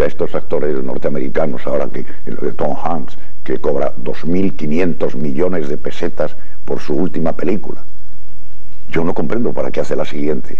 sea, estos actores norteamericanos, ahora que Tom Hanks, que cobra 2.500 millones de pesetas por su última película. Yo no comprendo para qué hace la siguiente.